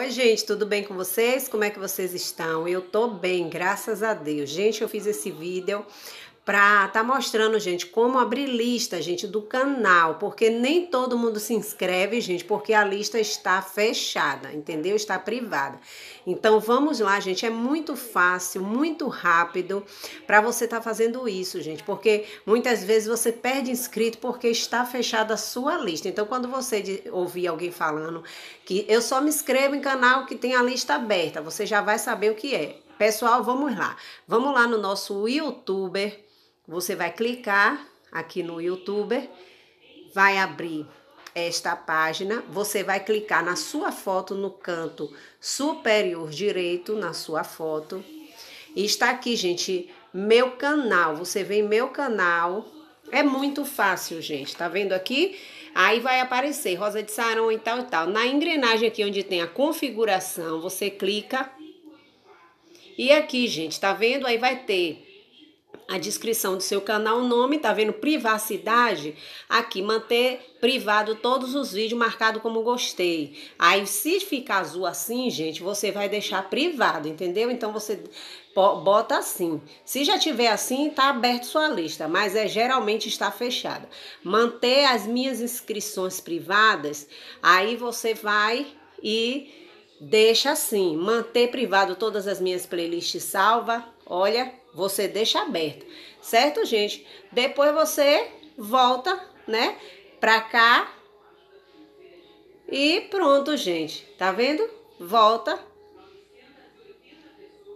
Oi, gente, tudo bem com vocês? Como é que vocês estão? Eu tô bem, graças a Deus. Gente, eu fiz esse vídeo pra tá mostrando, gente, como abrir lista, gente, do canal, porque nem todo mundo se inscreve, gente, porque a lista está fechada, entendeu? Está privada. Então vamos lá, gente, é muito fácil, muito rápido para você estar tá fazendo isso, gente, porque muitas vezes você perde inscrito porque está fechada a sua lista. Então quando você ouvir alguém falando que eu só me inscrevo em canal que tem a lista aberta, você já vai saber o que é. Pessoal, vamos lá. Vamos lá no nosso youtuber você vai clicar aqui no YouTuber, vai abrir esta página, você vai clicar na sua foto no canto superior direito, na sua foto. E está aqui, gente, meu canal. Você vem meu canal. É muito fácil, gente. Tá vendo aqui? Aí vai aparecer Rosa de Sarão e tal e tal. Na engrenagem aqui onde tem a configuração, você clica. E aqui, gente, tá vendo? Aí vai ter a descrição do seu canal, o nome, tá vendo? Privacidade. Aqui, manter privado todos os vídeos marcado como gostei. Aí, se ficar azul assim, gente, você vai deixar privado, entendeu? Então, você bota assim. Se já tiver assim, tá aberto sua lista, mas é geralmente está fechada. Manter as minhas inscrições privadas, aí você vai e deixa assim, manter privado todas as minhas playlists salva. Olha, você deixa aberto, certo, gente? Depois você volta, né, pra cá e pronto, gente. Tá vendo? Volta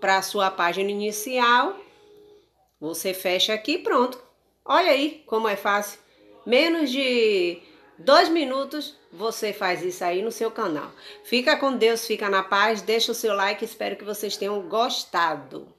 para sua página inicial. Você fecha aqui, pronto. Olha aí como é fácil. Menos de dois minutos você faz isso aí no seu canal. Fica com Deus, fica na paz, deixa o seu like, espero que vocês tenham gostado.